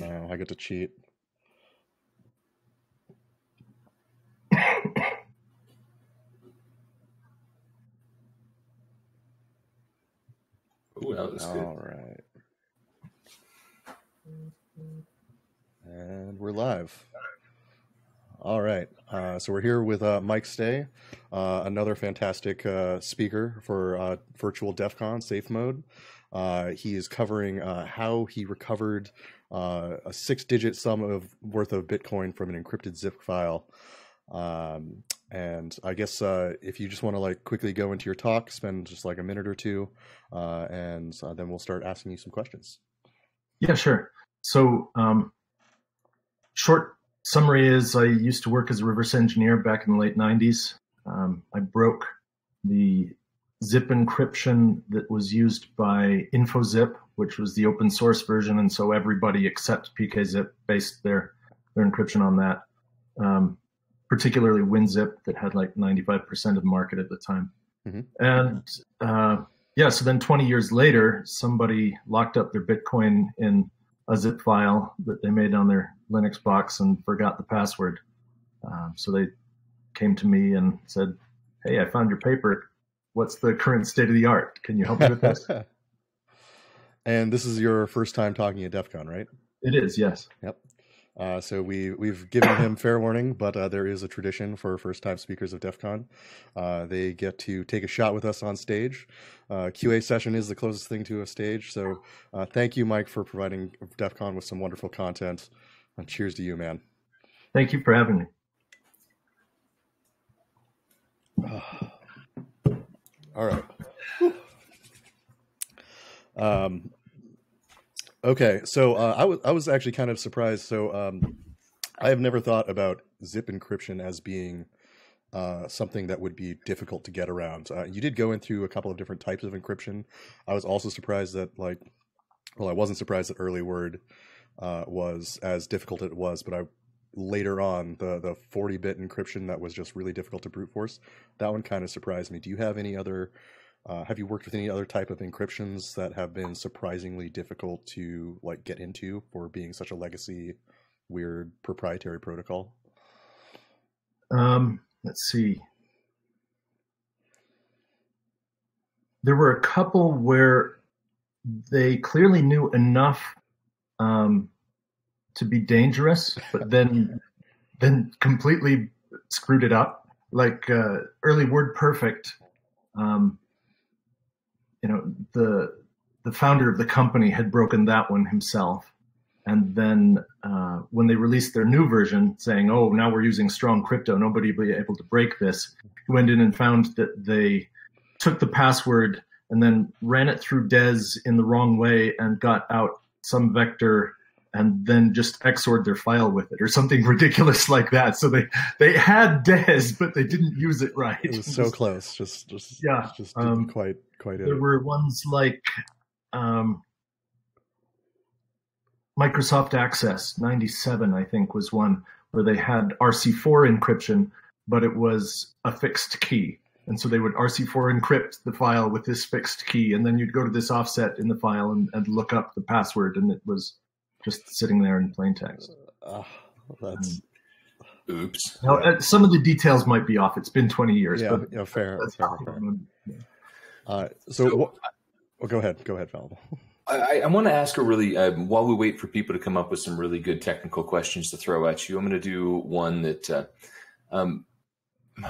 No, I get to cheat. Ooh, that was good. All right. And we're live. All right. Uh, so we're here with uh, Mike Stay, uh, another fantastic uh, speaker for uh, virtual DEF CON Safe Mode. Uh, he is covering uh, how he recovered uh, a six-digit sum of worth of Bitcoin from an encrypted zip file. Um, and I guess uh, if you just want to like quickly go into your talk, spend just like a minute or two, uh, and uh, then we'll start asking you some questions. Yeah, sure. So, um, short summary is I used to work as a reverse engineer back in the late 90s. Um, I broke the zip encryption that was used by InfoZip, which was the open source version, and so everybody except PKZip based their their encryption on that. Um, particularly WinZip, that had like 95% of the market at the time. Mhm. And uh, yeah, so then 20 years later, somebody locked up their Bitcoin in a zip file that they made on their Linux box and forgot the password. Um, so they came to me and said, "Hey, I found your paper. What's the current state of the art? Can you help me with this?" and this is your first time talking at DEF CON, right? it is, yes. Yep. Uh, so we we've given him fair warning, but uh, there is a tradition for first time speakers of DEF CON. Uh, they get to take a shot with us on stage. Uh, QA session is the closest thing to a stage. So uh, thank you, Mike, for providing DEF CON with some wonderful content. And cheers to you, man. Thank you for having me. All right. Um, okay, so uh, I was I was actually kind of surprised. So um, I have never thought about zip encryption as being uh, something that would be difficult to get around. Uh, you did go into a couple of different types of encryption. I was also surprised that like, well, I wasn't surprised that early word uh, was as difficult as it was, but I later on the the 40 bit encryption that was just really difficult to brute force that one kind of surprised me do you have any other uh, have you worked with any other type of encryptions that have been surprisingly difficult to like get into for being such a legacy weird proprietary protocol Um, let's see. There were a couple where they clearly knew enough um, to be dangerous, but then then completely screwed it up. Like uh, early WordPerfect. Um, you know the the founder of the company had broken that one himself and then uh, when they released their new version saying oh now we're using strong crypto nobody will be able to break this he went in and found that they took the password and then ran it through DES in the wrong way and got out some vector and then just XORed their file with it or something ridiculous like that. So they they had DES, but they didn't use it right. it was so close just just Yeah, just didn't um, quite quite there it. were ones like um, Microsoft Access 97, I think, was one where they had RC4 encryption, but it was a fixed key. And so they would RC4 encrypt the file with this fixed key, and then you'd go to this offset in the file and, and look up the password, and it was just sitting there in plain text. Ah, that's Oops. Now, uh, some of the details might be off. It's been 20 years, yeah, but yeah fair, that's fair, fair. I'm- Uh, so, So- what, oh, go ahead go ahead Fallible. I, I want to ask a really, um, while we wait for people to come up with some really good technical questions to throw at you, I'm going to do one that, uh, um,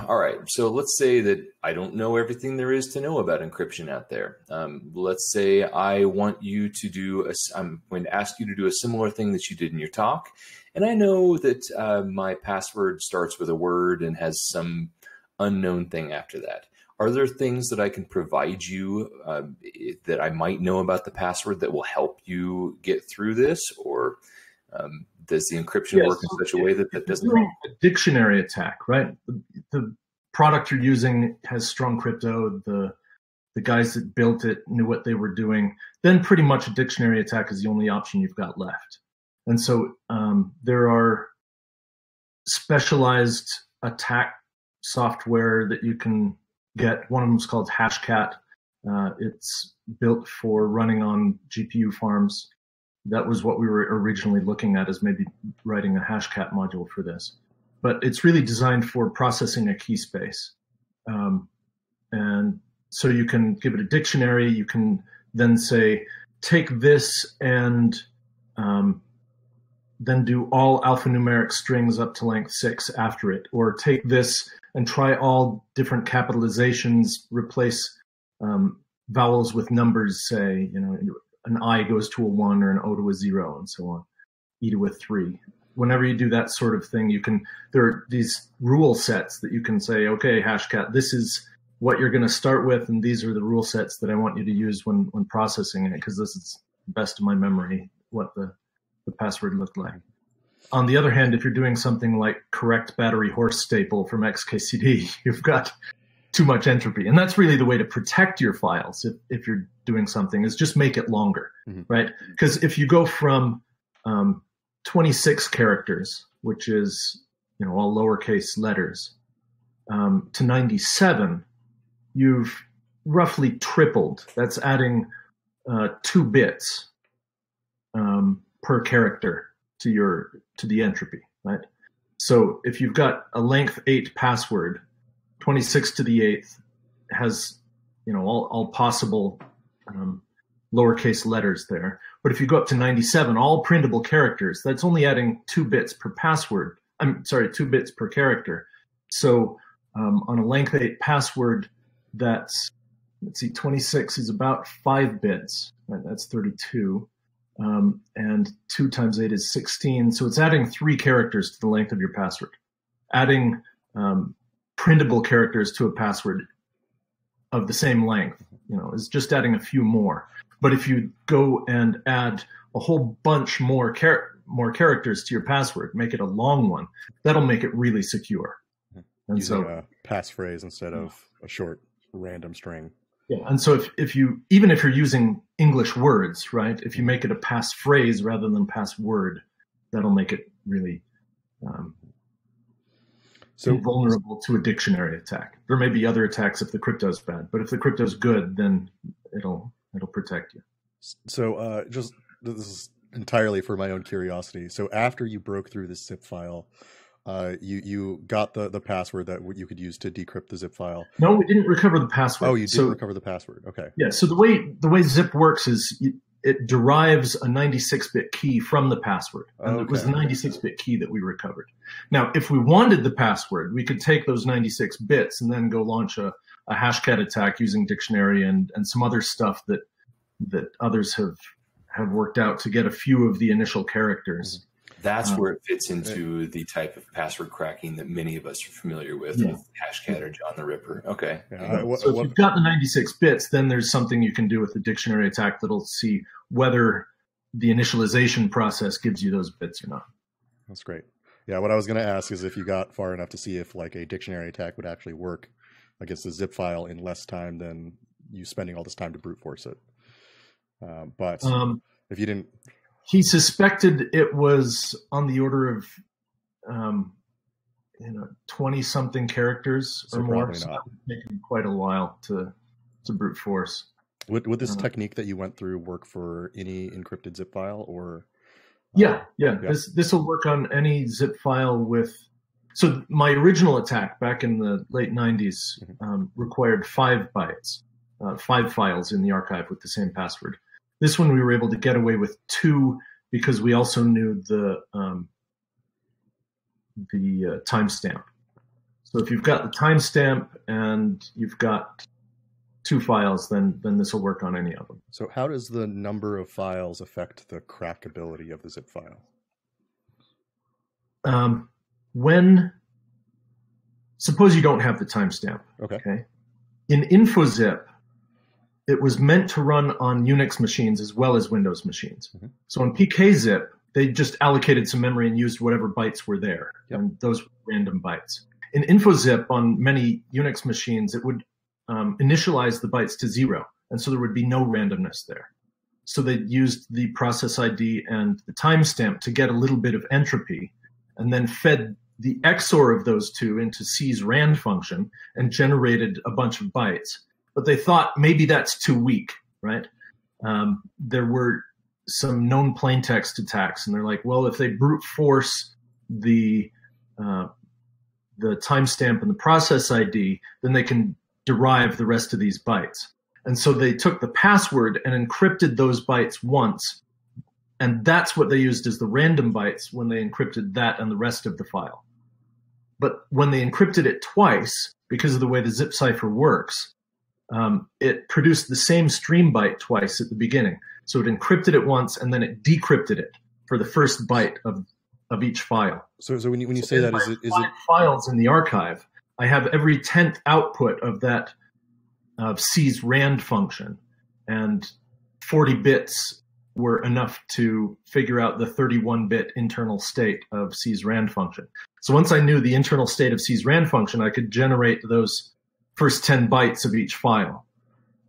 all right. So let's say that I don't know everything there is to know about encryption out there. Um, let's say I want you to do, a, I'm going to ask you to do a similar thing that you did in your talk. And I know that uh, my password starts with a word and has some unknown thing after that. Are there things that I can provide you uh, that I might know about the password that will help you get through this, or um, does the encryption Yes. work in such a way that that doesn't? a dictionary attack, right? The, the product you're using has strong crypto. The the guys that built it knew what they were doing. Then pretty much a dictionary attack is the only option you've got left. And so um, there are specialized attack software that you can get. One of them is called Hashcat. Uh, it's built for running on GPU farms. That was what we were originally looking at as maybe writing a hashcat module for this. But it's really designed for processing a key space. Um, and so you can give it a dictionary. You can then say, take this and um, then do all alphanumeric strings up to length six after it, or take this and try all different capitalizations, replace um, vowels with numbers, say, you know, an I goes to a one or an O to a zero and so on, E to a three. Whenever you do that sort of thing, you can, there are these rule sets that you can say, okay, hashcat, this is what you're going to start with, and these are the rule sets that I want you to use when, when processing it, because this is best of my memory, what the, the password looked like. On the other hand, if you're doing something like correct battery horse staple from XKCD, you've got too much entropy. And that's really the way to protect your files if, if you're doing something is just make it longer, mm-hmm. right? Because if you go from um, 26 characters, which is you know all lowercase letters, um, to 97, you've roughly tripled. That's adding uh, two bits um, per character to your to the entropy, right? So if you've got a length eight password 26 to the eighth has you know all, all possible um, lowercase letters there. But if you go up to 97, all printable characters, that's only adding two bits per password. I'm sorry, two bits per character. So um, on a length eight password, that's let's see, 26 is about five bits. Right, that's 32. Um, and two times eight is 16. So it's adding three characters to the length of your password. Adding um, printable characters to a password of the same length, you know, is just adding a few more. But if you go and add a whole bunch more char- more characters to your password, make it a long one, that'll make it really secure. And Using so, a passphrase instead of a short random string. Yeah, and so if, if you even if you're using English words, right? If you make it a passphrase rather than password, that'll make it really um, so vulnerable to a dictionary attack. There may be other attacks if the crypto's bad, but if the crypto's good, then it'll it'll protect you. So uh, just this is entirely for my own curiosity. So after you broke through the zip file, uh, you you got the the password that you could use to decrypt the zip file. No, we didn't recover the password. Oh, you didn't so, recover the password. Okay. Yeah. So the way the way zip works is it derives a 96-bit key from the password, and okay. it was the 96-bit key that we recovered. Now, if we wanted the password, we could take those 96 bits and then go launch a, a hashcat attack using dictionary and and some other stuff that that others have have worked out to get a few of the initial characters. That's um, where it fits into the type of password cracking that many of us are familiar with, yeah. with Hashcat or John the Ripper. Okay. Yeah. What, so if you've got the 96 bits, then there's something you can do with the dictionary attack that'll see whether the initialization process gives you those bits or not. That's great. Yeah, what I was going to ask is if you got far enough to see if like a dictionary attack would actually work against the zip file in less time than you spending all this time to brute force it. Uh, but um, if you didn't he suspected it was on the order of um, you know 20 something characters so or more so taking quite a while to to brute force would, would this uh, technique that you went through work for any encrypted zip file or yeah uh, yeah, yeah. this this will work on any zip file with so my original attack back in the late 90s mm-hmm. um, required five bytes uh, five files in the archive with the same password this one we were able to get away with two because we also knew the um, the uh, timestamp. So if you've got the timestamp and you've got two files, then then this will work on any of them. So how does the number of files affect the crackability of the zip file? Um, when suppose you don't have the timestamp. Okay. Okay. In InfoZip, it was meant to run on Unix machines as well as Windows machines. Mm-hmm. So in PKZip, they just allocated some memory and used whatever bytes were there, yep. and those random bytes. In InfoZip, on many Unix machines, it would um, initialize the bytes to zero, and so there would be no randomness there. So they used the process ID and the timestamp to get a little bit of entropy, and then fed the XOR of those two into C's RAND function and generated a bunch of bytes but they thought maybe that's too weak, right? Um, there were some known plain text attacks, and they're like, well, if they brute force the uh, the timestamp and the process ID, then they can derive the rest of these bytes. And so they took the password and encrypted those bytes once, and that's what they used as the random bytes when they encrypted that and the rest of the file. But when they encrypted it twice, because of the way the zip cipher works, um, it produced the same stream byte twice at the beginning. So it encrypted it once and then it decrypted it for the first byte of, of each file. So, so when you when you say that, is it is it files in the archive? I have every tenth output of that of C's rand function, and 40 bits were enough to figure out the 31 bit internal state of C's rand function. So once I knew the internal state of C's rand function, I could generate those first 10 bytes of each file.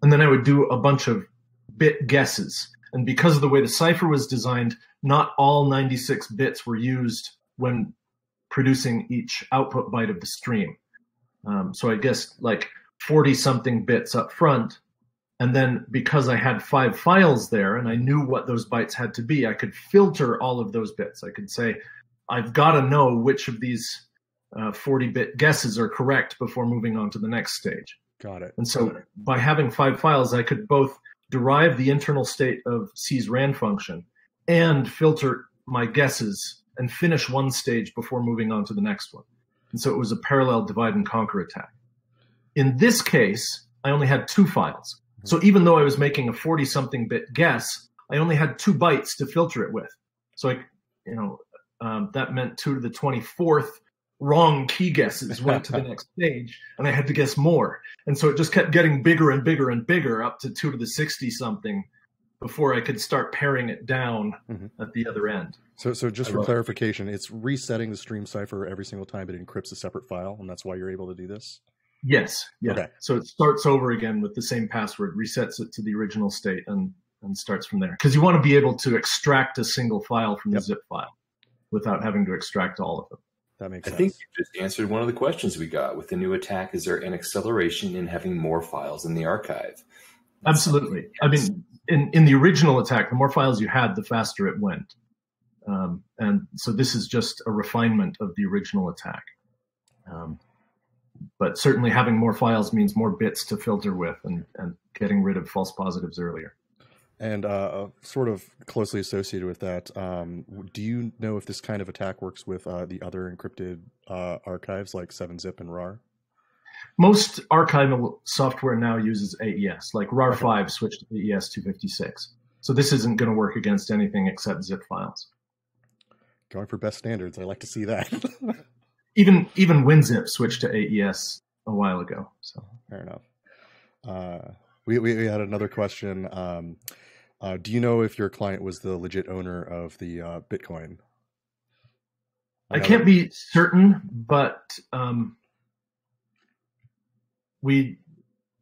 And then I would do a bunch of bit guesses. And because of the way the cipher was designed, not all 96 bits were used when producing each output byte of the stream. Um, so I guess like 40 something bits up front. And then because I had five files there and I knew what those bytes had to be, I could filter all of those bits. I could say, I've got to know which of these 40 uh, bit guesses are correct before moving on to the next stage. Got it. And so by having five files, I could both derive the internal state of C's RAND function and filter my guesses and finish one stage before moving on to the next one. And so it was a parallel divide and conquer attack. In this case, I only had two files. Mm-hmm. So even though I was making a 40 something bit guess, I only had two bytes to filter it with. So I, you know, um, that meant two to the 24th wrong key guesses went to the next stage and I had to guess more. And so it just kept getting bigger and bigger and bigger up to two to the 60 something before I could start paring it down mm-hmm. at the other end. So, so just I for clarification, it. it's resetting the stream cipher every single time it encrypts a separate file, and that's why you're able to do this. Yes. Yeah. Okay. So it starts over again with the same password, resets it to the original state, and and starts from there. Because you want to be able to extract a single file from yep. the zip file without having to extract all of them. That makes I sense. think you just answered one of the questions we got with the new attack. Is there an acceleration in having more files in the archive? Absolutely. I mean, in, in the original attack, the more files you had, the faster it went. Um, and so this is just a refinement of the original attack. Um, but certainly having more files means more bits to filter with and, and getting rid of false positives earlier. And uh, sort of closely associated with that, um, do you know if this kind of attack works with uh, the other encrypted uh, archives like 7-zip and RAR? Most archival software now uses AES, like RAR5 switched to AES 256. So this isn't going to work against anything except zip files. Going for best standards, I like to see that. even even WinZip switched to AES a while ago. So fair enough. Uh, we, we had another question. Um, uh, do you know if your client was the legit owner of the uh, Bitcoin? I, I can't be certain, but um, we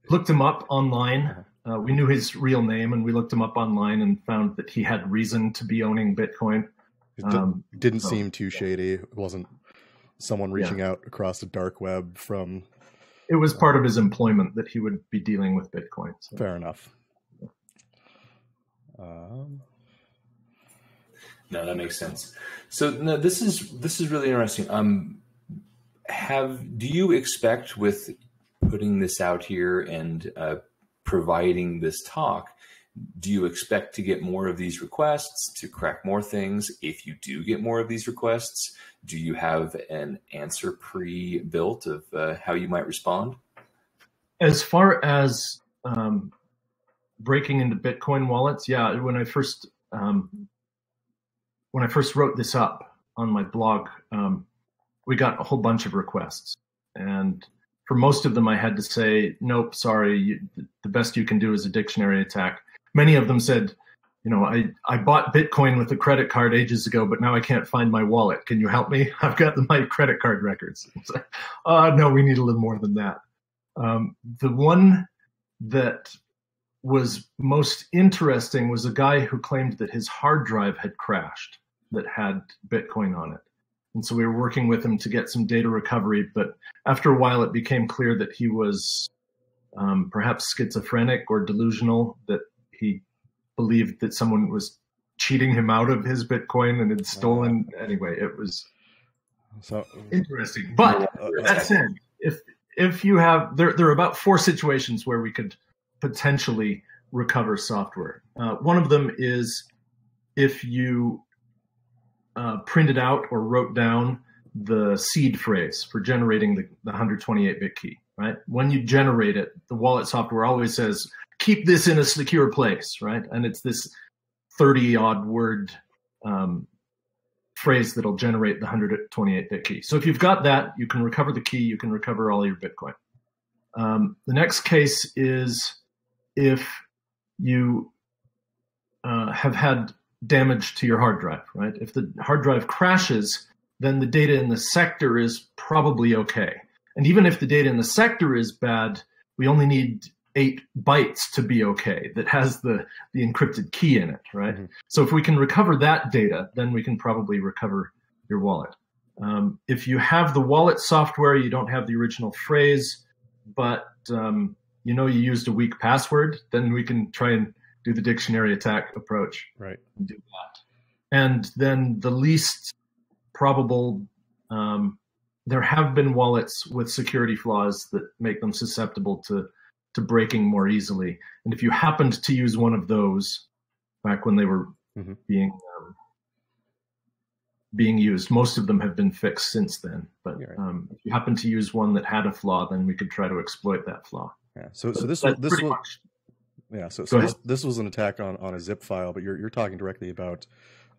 looked him up online. Uh-huh. Uh, we knew his real name, and we looked him up online and found that he had reason to be owning Bitcoin. Um, it didn't so, seem too shady. It wasn't someone reaching yeah. out across the dark web from. It was part of his employment that he would be dealing with Bitcoin. So. Fair enough. Um, no, that makes sense. So no, this is this is really interesting. Um, have do you expect with putting this out here and uh, providing this talk? Do you expect to get more of these requests to crack more things? If you do get more of these requests, do you have an answer pre-built of uh, how you might respond? As far as um, breaking into Bitcoin wallets, yeah, when I first um, when I first wrote this up on my blog, um, we got a whole bunch of requests, and for most of them, I had to say, "Nope, sorry. You, the best you can do is a dictionary attack." Many of them said, "You know, I I bought Bitcoin with a credit card ages ago, but now I can't find my wallet. Can you help me? I've got my credit card records." uh, no, we need a little more than that. Um, the one that was most interesting was a guy who claimed that his hard drive had crashed that had Bitcoin on it. And so we were working with him to get some data recovery. But after a while, it became clear that he was um, perhaps schizophrenic or delusional, that he believed that someone was cheating him out of his Bitcoin and had stolen. Anyway, it was So interesting. But uh, that said, if if you have there, there are about four situations where we could potentially recover software. Uh, one of them is if you uh, printed out or wrote down the seed phrase for generating the, the 128-bit key. Right when you generate it, the wallet software always says keep this in a secure place. Right, and it's this 30 odd word um, phrase that'll generate the 128-bit key. So if you've got that, you can recover the key, you can recover all your Bitcoin. Um, the next case is if you uh, have had damage to your hard drive, right? If the hard drive crashes, then the data in the sector is probably okay. And even if the data in the sector is bad, we only need eight bytes to be okay that has the, the encrypted key in it, right? Mhm. So if we can recover that data, then we can probably recover your wallet. Um, if you have the wallet software, you don't have the original phrase, but um, you know you used a weak password, then we can try and do the dictionary attack approach right. and do that. And then the least probable, um, there have been wallets with security flaws that make them susceptible to to breaking more easily. And if you happened to use one of those back when they were Mhm. being um, being used, most of them have been fixed since then. But right. um, if you happen to use one that had a flaw, then we could try to exploit that flaw. Yeah. So so this That's this was much- yeah. So so this, this was an attack on on a zip file, but you're you're talking directly about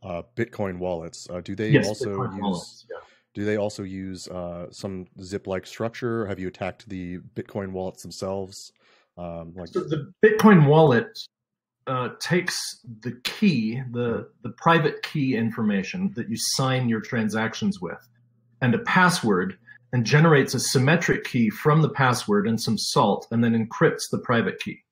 uh, Bitcoin wallets. Uh, do they yes, also Bitcoin use wallets, yeah. do they also use uh, some zip like structure? Have you attacked the Bitcoin wallets themselves? Um, like So the Bitcoin wallet uh, takes the key, the the private key information that you sign your transactions with, and a password, and generates a symmetric key from the password and some salt, and then encrypts the private key.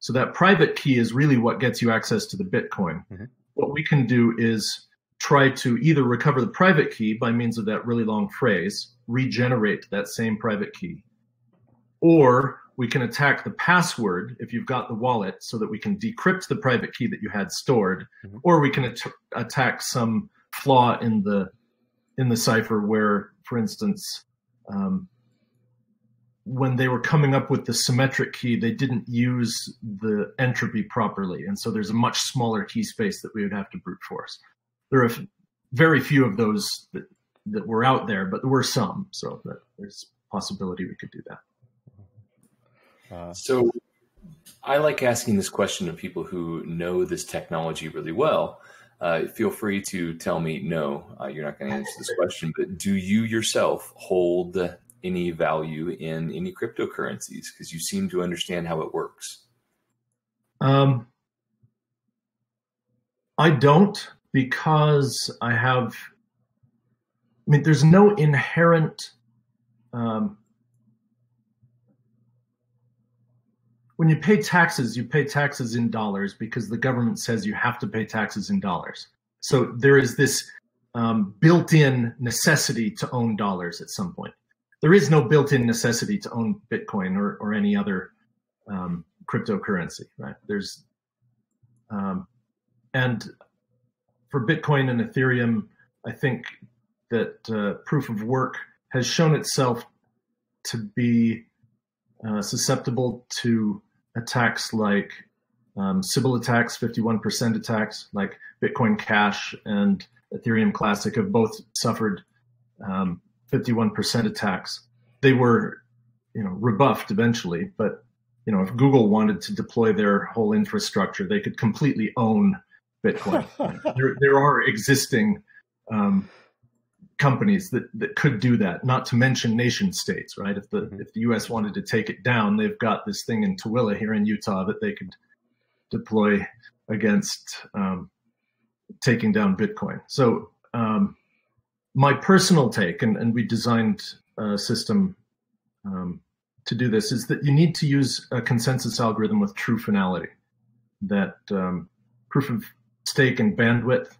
So that private key is really what gets you access to the Bitcoin. Mhm. What we can do is try to either recover the private key by means of that really long phrase, regenerate that same private key, or we can attack the password if you've got the wallet so that we can decrypt the private key that you had stored Mhm. or we can at- attack some flaw in the in the cipher where for instance um, when they were coming up with the symmetric key they didn't use the entropy properly. And so there's a much smaller key space that we would have to brute force. There are very few of those that, that were out there but there were some. So that there's possibility we could do that. Uh, So I like asking this question to people who know this technology really well. Uh, feel free to tell me no, uh, you're not going to answer this question, but do you yourself hold any value in any cryptocurrencies? Because you seem to understand how it works. Um, I don't because I have. I mean, there's no inherent. Um, when you pay taxes, you pay taxes in dollars because the government says you have to pay taxes in dollars. So there is this um, built-in necessity to own dollars at some point. There is no built-in necessity to own Bitcoin or, or any other um, cryptocurrency, right? There's um, and for Bitcoin and Ethereum, I think that uh, proof of work has shown itself to be uh, susceptible to attacks like um, Sybil attacks, 51% attacks, like Bitcoin Cash and Ethereum Classic have both suffered um, 51% attacks. They were, you know, rebuffed eventually, but you know, if Google wanted to deploy their whole infrastructure, they could completely own Bitcoin. there, there are existing um, companies that, that could do that. Not to mention nation states, right? If the Mhm. if the U.S. wanted to take it down, they've got this thing in Tooele here in Utah that they could deploy against um, taking down Bitcoin. So um, my personal take, and, and we designed a system um, to do this, is that you need to use a consensus algorithm with true finality. That um, proof of stake and bandwidth,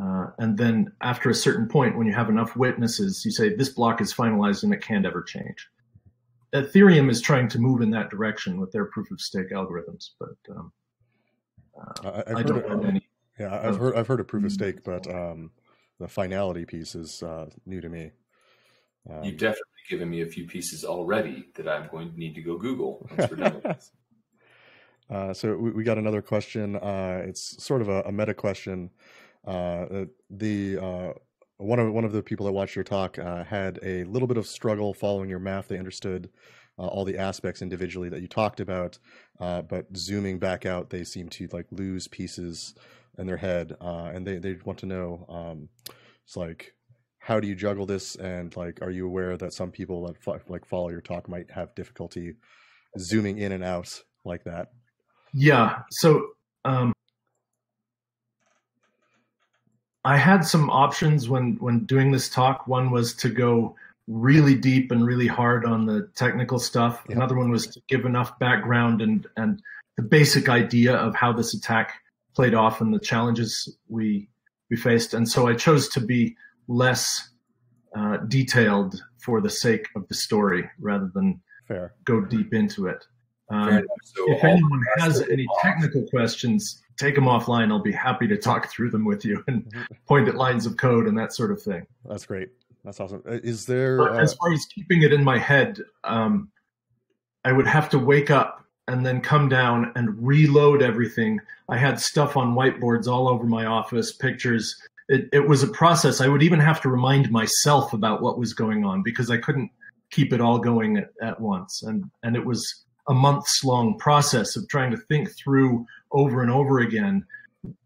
uh, and then after a certain point, when you have enough witnesses, you say this block is finalized and it can't ever change. Ethereum is trying to move in that direction with their proof of stake algorithms, but um, I, I've I don't of- know any Yeah, I've heard I've heard of proof of stake, but um, the finality piece is uh, new to me. Um, You've definitely given me a few pieces already that I'm going to need to go Google. uh, so we, we, got another question. Uh, it's sort of a, a meta question. Uh, the uh, one of one of the people that watched your talk uh, had a little bit of struggle following your math. They understood uh, all the aspects individually that you talked about, uh, but zooming back out, they seem to like lose pieces in their head, uh, and they they want to know, um, it's like, how do you juggle this, and like, are you aware that some people that like follow your talk might have difficulty zooming in and out like that? Yeah. So. Um... I had some options when when doing this talk. One was to go really deep and really hard on the technical stuff. Another one was to give enough background and and the basic idea of how this attack played off and the challenges we we faced. And so I chose to be less uh, detailed for the sake of the story rather than Fair. go deep into it. Um, so if anyone has any technical questions, take them offline. I'll be happy to talk through them with you and point at lines of code and that sort of thing. That's great. That's awesome. Uh, is there uh... as far as keeping it in my head? Um, I would have to wake up and then come down and reload everything. I had stuff on whiteboards all over my office, pictures. It, it was a process. I would even have to remind myself about what was going on because I couldn't keep it all going at, at once. And and it was a months long process of trying to think through over and over again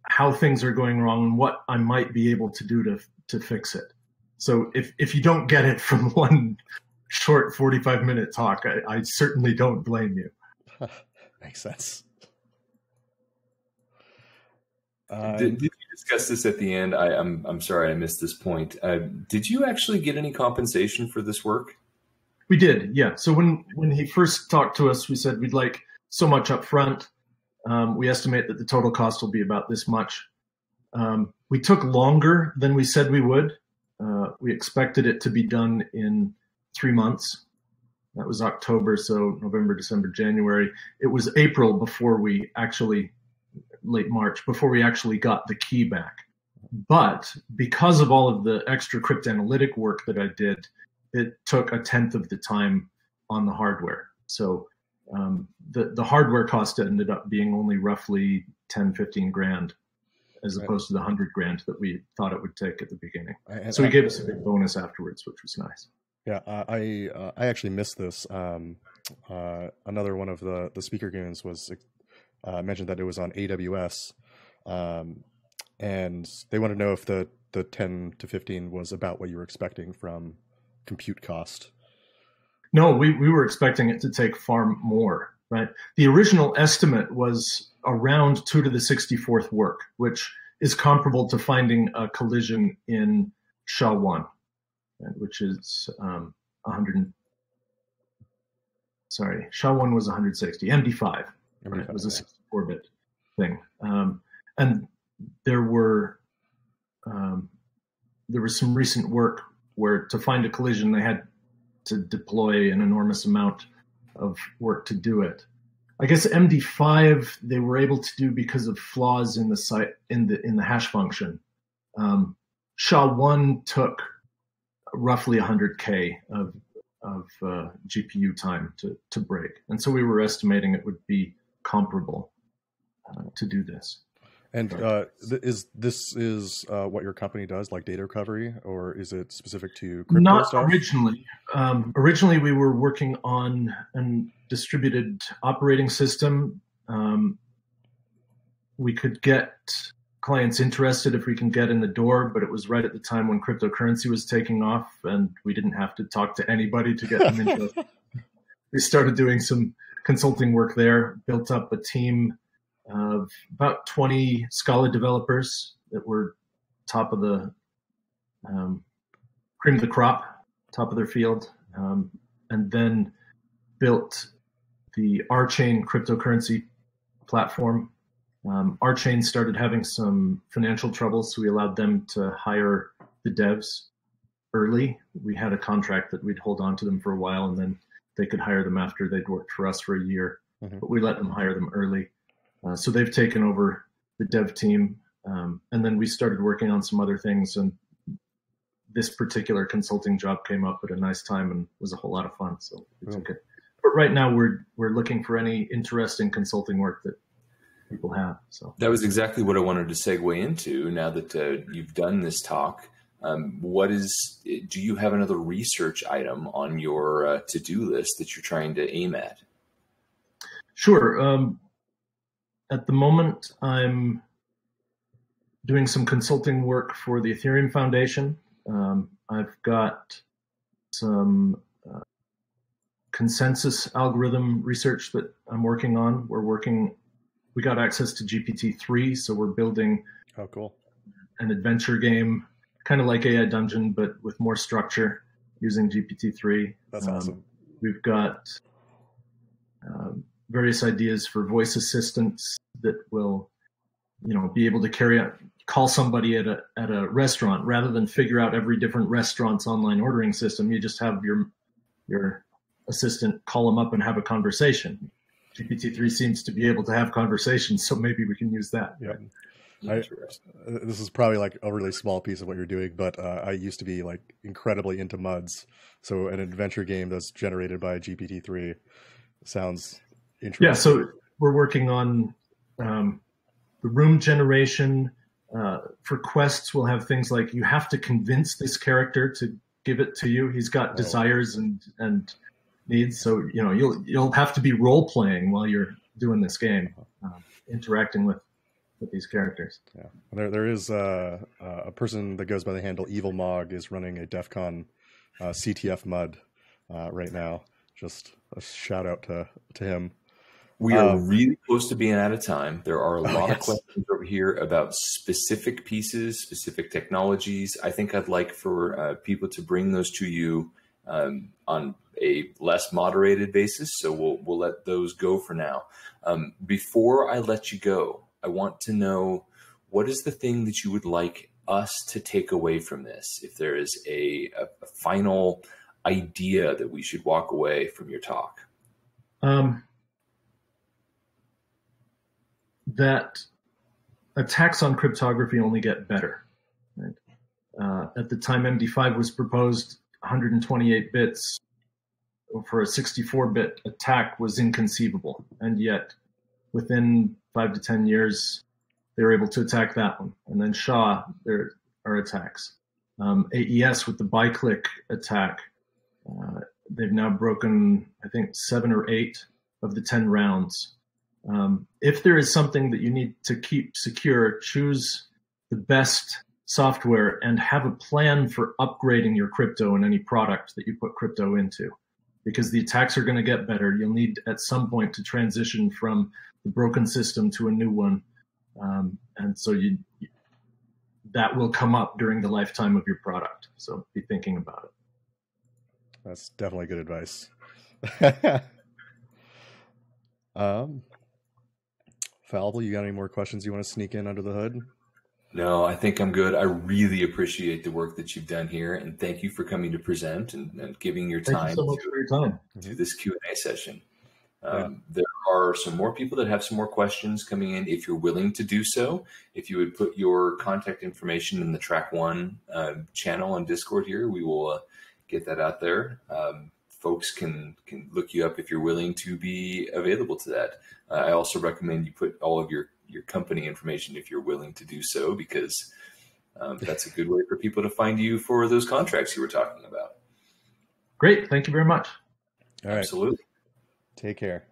how things are going wrong and what I might be able to do to to fix it. So if if you don't get it from one short 45 minute talk, I, I certainly don't blame you. Makes sense. Uh, did, did, you discuss this at the end? I, am I'm, I'm sorry I missed this point. Uh, did you actually get any compensation for this work? We did, yeah. So when when he first talked to us, we said we'd like so much up front. Um, we estimate that the total cost will be about this much. Um, we took longer than we said we would. Uh, we expected it to be done in three months. That was October, so November, December, January. It was April before we actually, late March, before we actually got the key back. But because of all of the extra cryptanalytic work that I did, it took a tenth of the time on the hardware. So um, the, the hardware cost ended up being only roughly 10, 15 grand as right. opposed to the 100 grand that we thought it would take at the beginning. so he gave us a big bonus afterwards, which was nice. Yeah, uh, I uh, I actually missed this. Um, uh, another one of the the speaker goons was uh, mentioned that it was on AWS, um, and they want to know if the the 10 to 15 was about what you were expecting from compute cost. No, we, we were expecting it to take far more, right? The original estimate was around 2 to the 64th work, which is comparable to finding a collision in SHA-1, which is um, 100. Sorry, SHA-1 was 160. MD5, MD5 right, was a 64-bit thing, um, and there were um, there was some recent work where to find a collision they had to deploy an enormous amount of work to do it. I guess MD5 they were able to do because of flaws in the site in the in the hash function. Um, SHA-1 took roughly 100k of of uh, GPU time to to break, and so we were estimating it would be comparable uh, to do this. And uh, th- is this is uh, what your company does, like data recovery, or is it specific to crypto Not stuff? originally. Um, originally, we were working on a distributed operating system. Um, we could get clients interested if we can get in the door, but it was right at the time when cryptocurrency was taking off, and we didn't have to talk to anybody to get them into. we started doing some consulting work there, built up a team of about 20 Scala developers that were top of the um, cream of the crop, top of their field, um, and then built the RChain cryptocurrency platform. Um, RChain started having some financial troubles, so we allowed them to hire the devs early. We had a contract that we'd hold on to them for a while, and then they could hire them after they'd worked for us for a year. Mm-hmm. But we let them hire them early. Uh, so they've taken over the dev team. Um, and then we started working on some other things, and this particular consulting job came up at a nice time and was a whole lot of fun. So we took it. But right now we're we're looking for any interesting consulting work that people have. So that was exactly what I wanted to segue into. Now that uh, you've done this talk, um, what is? Do you have another research item on your uh, to do list that you're trying to aim at? Sure. Um, at the moment, I'm doing some consulting work for the Ethereum Foundation. Um, I've got some uh, consensus algorithm research that I'm working on. We're working, we got access to GPT-3, so we're building oh, cool. an adventure game, kind of like AI Dungeon, but with more structure using GPT-3. That's um, awesome. We've got um, various ideas for voice assistants that will, you know, be able to carry out call somebody at a at a restaurant rather than figure out every different restaurant's online ordering system. You just have your your assistant call them up and have a conversation. GPT-3 seems to be able to have conversations, so maybe we can use that. Yeah. I, this is probably like a really small piece of what you're doing, but uh, I used to be like incredibly into MUDs. So an adventure game that's generated by GPT-3 sounds interesting. Yeah, so we're working on um, the room generation, uh, for quests, we'll have things like you have to convince this character to give it to you. He's got oh. desires and and needs, so you know you'll you'll have to be role playing while you're doing this game, uh, interacting with with these characters. Yeah, there there is uh, a person that goes by the handle Evil Mog is running a DEF CON uh, CTF mud uh, right now. Just a shout out to to him. We are um, really close to being out of time. There are a oh, lot yes. of questions over here about specific pieces, specific technologies. I think I'd like for uh, people to bring those to you um, on a less moderated basis. So we'll we'll let those go for now. Um, before I let you go, I want to know what is the thing that you would like us to take away from this. If there is a, a, a final idea that we should walk away from your talk. Um, that attacks on cryptography only get better. Right? Uh, at the time MD5 was proposed, 128 bits for a 64-bit attack was inconceivable, and yet within five to 10 years, they were able to attack that one. And then SHA, there are attacks. Um, AES with the biclique attack, uh, they've now broken, I think, seven or eight of the 10 rounds um, if there is something that you need to keep secure, choose the best software and have a plan for upgrading your crypto in any product that you put crypto into. Because the attacks are going to get better. You'll need at some point to transition from the broken system to a new one. Um, and so you, that will come up during the lifetime of your product. So be thinking about it. That's definitely good advice. um, Fallible, you got any more questions you want to sneak in under the hood? No, I think I'm good. I really appreciate the work that you've done here, and thank you for coming to present and, and giving your time, you so much to, for your time to this Q and A session. Um, yeah. There are some more people that have some more questions coming in. If you're willing to do so, if you would put your contact information in the Track One uh, channel on Discord here, we will uh, get that out there. Um, folks can can look you up if you're willing to be available to that. Uh, I also recommend you put all of your your company information if you're willing to do so, because um, that's a good way for people to find you for those contracts you were talking about. Great, thank you very much. All right. Absolutely. Take care.